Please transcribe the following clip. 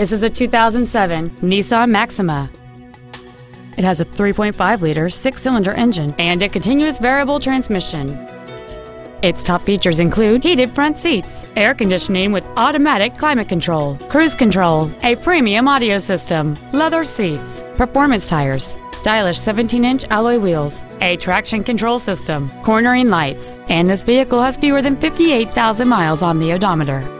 This is a 2007 Nissan Maxima. It has a 3.5-liter six-cylinder engine and a continuous variable transmission. Its top features include heated front seats, air conditioning with automatic climate control, cruise control, a premium audio system, leather seats, performance tires, stylish 17-inch alloy wheels, a traction control system, cornering lights, and this vehicle has fewer than 58,000 miles on the odometer.